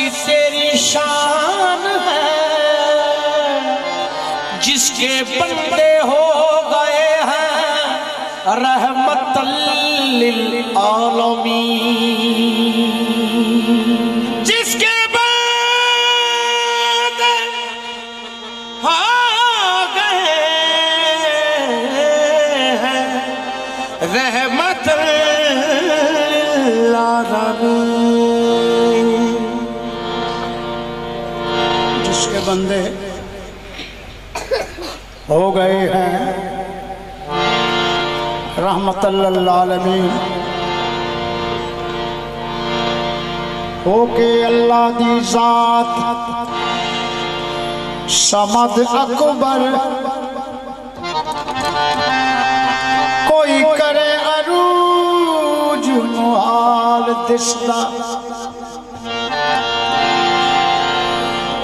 कैसी तेरी शान है। जिसके बंदे हो गए हैं रहमत आलमी जिसके बंदे हो गए हैं रहमत जिसके बंदे हो गए हैं। रहमत आलमीन होके अल्लाह दी जात, समद अकबर। कोई करे अरूज मुहाल दिसदा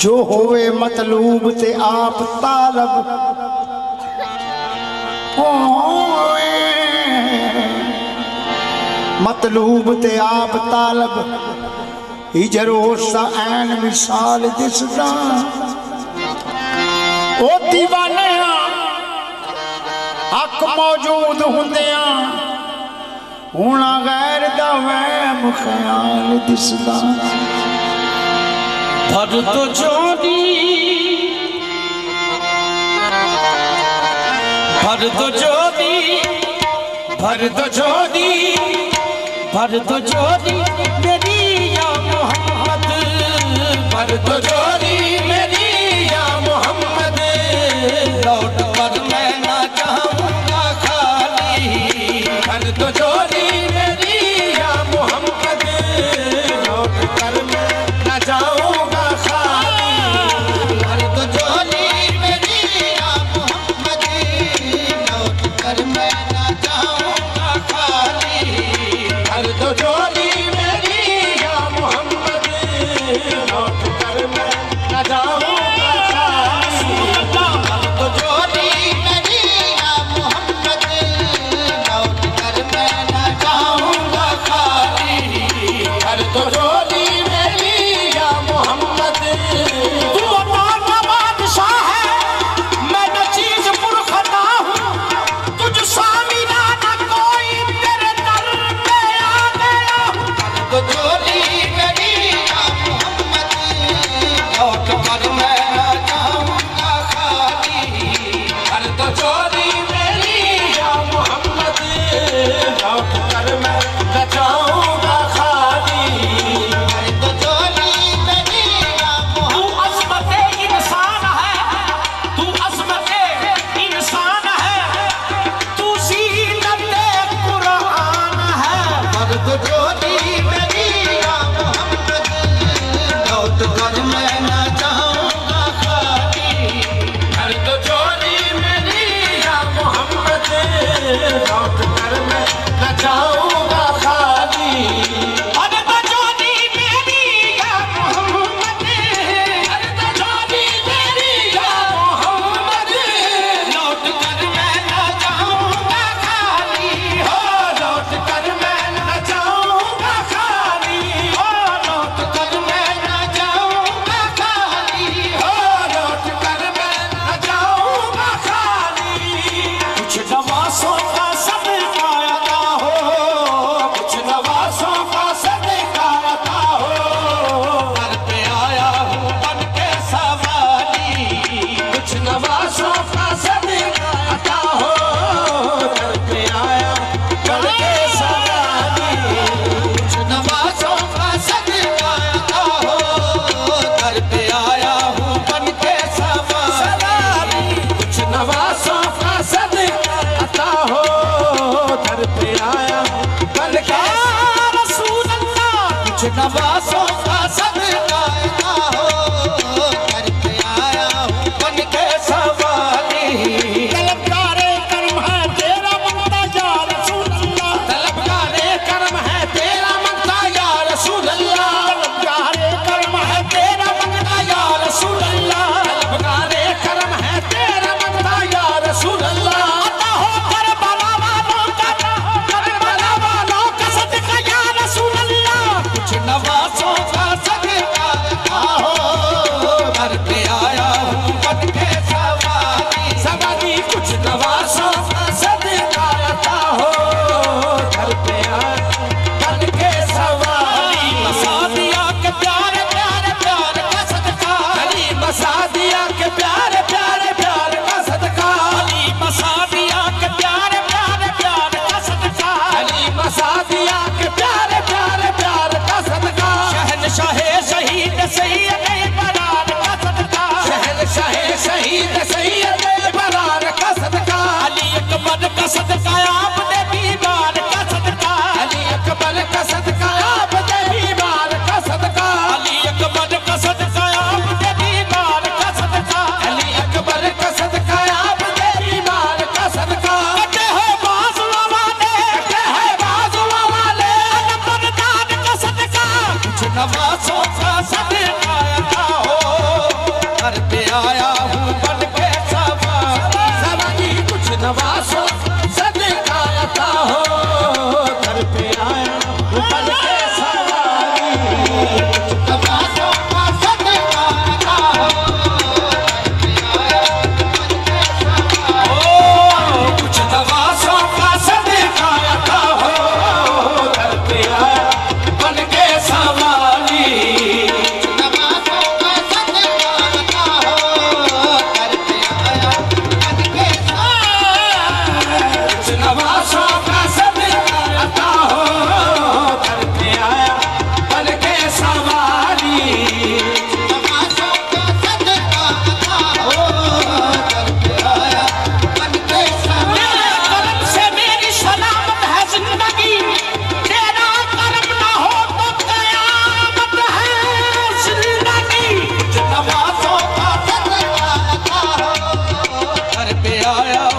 जो होवे मतलूब ते आप तालब मतलूब ते आप तालब हिजरो सा ऐन मिसाल दिसदा ओ दीवाने, हक मौजूद हुंदिया। होना गैर दा वहम ख्याल दिसदा भर तो जोड़ी। भर तो जोड़ी भर तो जोड़ी भर तो जोड़ी मेरी मोहम्मद। भर तो जोड़ी मेरी मोहम्मद नवासों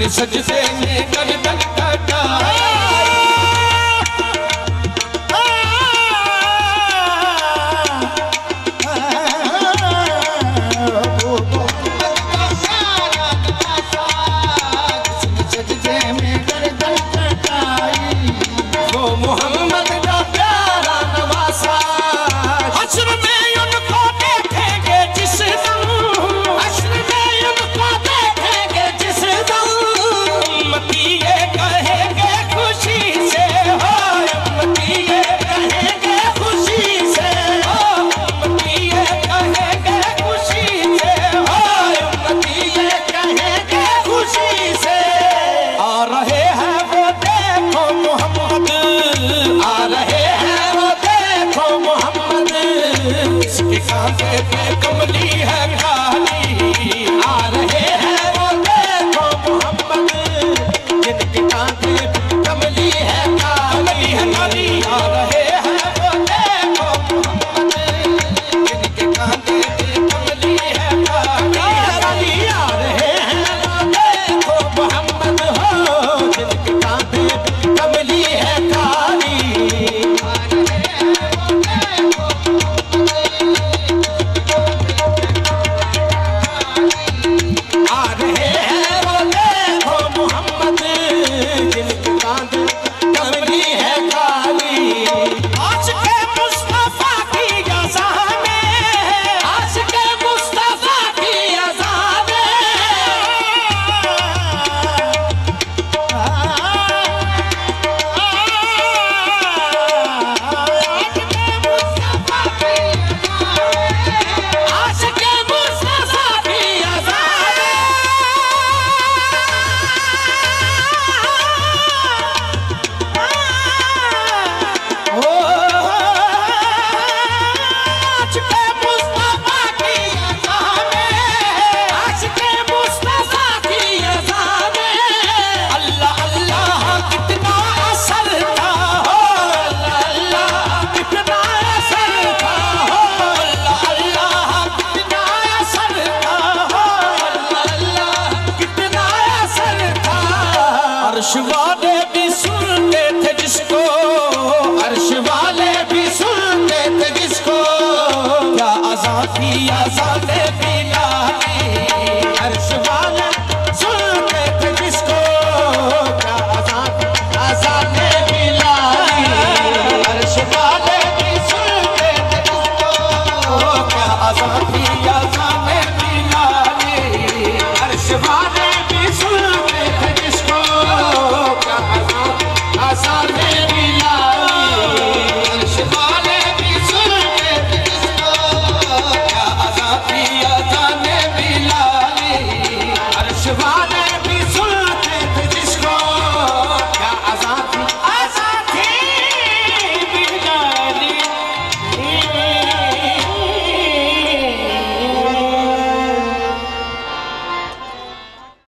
अपने सजदे सजदे खुशवा